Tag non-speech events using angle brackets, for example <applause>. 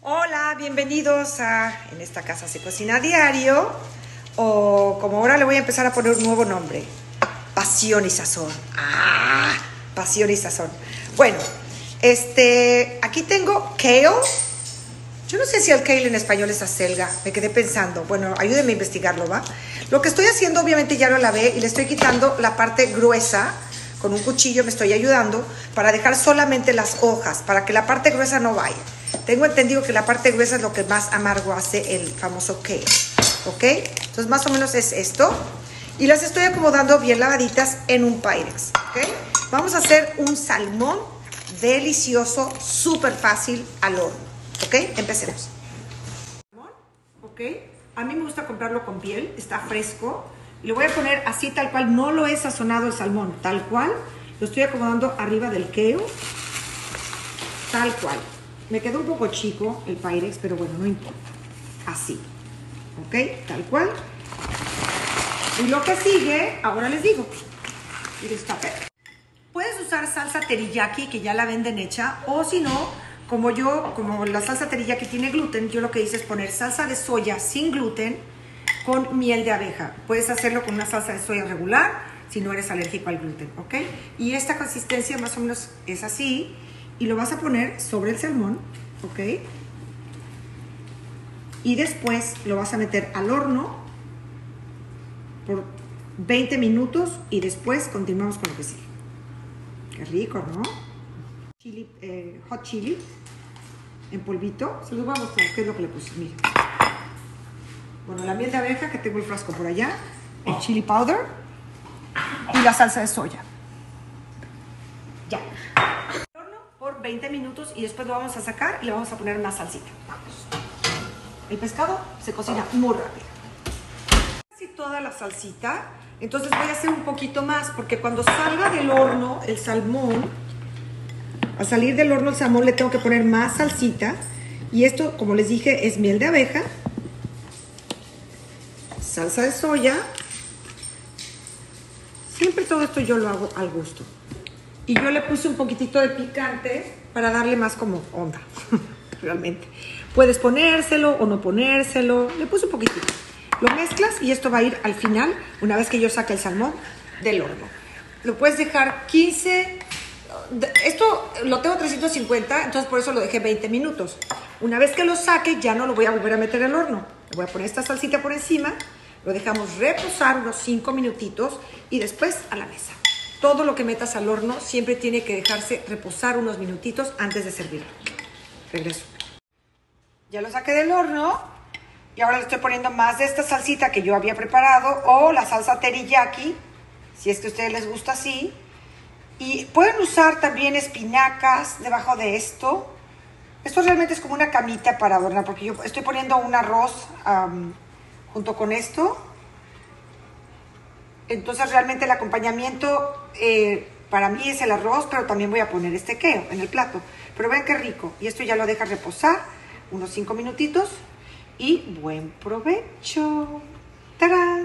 Hola, bienvenidos a En esta casa se cocina diario o como ahora le voy a empezar a poner un nuevo nombre, Pasión y Sazón. Ah, Pasión y Sazón. Bueno, este, aquí tengo kale. Yo no sé si el kale en español es acelga, me quedé pensando. Bueno, ayúdenme a investigarlo, ¿va? Lo que estoy haciendo, obviamente ya lo lavé y le estoy quitando la parte gruesa. Con un cuchillo me estoy ayudando para dejar solamente las hojas, para que la parte gruesa no vaya. Tengo entendido que la parte gruesa es lo que más amargo hace el famoso kale. ¿Ok? Entonces más o menos es esto. Y las estoy acomodando bien lavaditas en un Pyrex. ¿Ok? Vamos a hacer un salmón delicioso, súper fácil al horno. ¿Ok? Empecemos. ¿Ok? A mí me gusta comprarlo con piel, está fresco. Le voy a poner así tal cual, no lo he sazonado el salmón, tal cual. Lo estoy acomodando arriba del queo, tal cual. Me quedó un poco chico el Pyrex, pero bueno, no importa. Así. ¿Ok? Tal cual. Y lo que sigue, ahora les digo. Y. Puedes usar salsa teriyaki, que ya la venden hecha, o si no, como yo, como la salsa teriyaki tiene gluten, yo lo que hice es poner salsa de soya sin gluten con miel de abeja. Puedes hacerlo con una salsa de soya regular si no eres alérgico al gluten, ¿ok? Y esta consistencia más o menos es así y lo vas a poner sobre el salmón, ¿ok? Y después lo vas a meter al horno por 20 minutos y después continuamos con lo que sigue. Qué rico, ¿no? Chili, eh, hot chili en polvito. Se los voy a mostrar qué es lo que le puse. Mira. Bueno, la miel de abeja que tengo el frasco por allá, el chili powder y la salsa de soya. Ya. Horno por 20 minutos y después lo vamos a sacar y le vamos a poner una salsita. Vamos. El pescado se cocina muy rápido. Casi toda la salsita. Entonces voy a hacer un poquito más porque cuando salga del horno el salmón, al salir del horno el salmón le tengo que poner más salsita. Y esto, como les dije, es miel de abeja, salsa de soya. Siempre todo esto yo lo hago al gusto. Y yo le puse un poquitito de picante para darle más como onda, <laughs> realmente. Puedes ponérselo o no ponérselo. Le puse un poquitito. Lo mezclas y esto va a ir al final, una vez que yo saque el salmón del horno. Lo puedes dejar 15... Esto lo tengo 350, entonces por eso lo dejé 20 minutos. Una vez que lo saque, ya no lo voy a volver a meter al horno. Voy a poner esta salsita por encima, lo dejamos reposar unos 5 minutitos y después a la mesa. Todo lo que metas al horno siempre tiene que dejarse reposar unos minutitos antes de servirlo. Regreso. Ya lo saqué del horno y ahora le estoy poniendo más de esta salsita que yo había preparado o la salsa teriyaki, si es que a ustedes les gusta así. Y pueden usar también espinacas debajo de esto. Esto realmente es como una camita para adornar, porque yo estoy poniendo un arroz junto con esto. Entonces realmente el acompañamiento eh, para mí es el arroz, pero también voy a poner este queo en el plato. Pero vean qué rico. Y esto ya lo deja reposar unos 5 minutitos. Y buen provecho. ¡Tarán!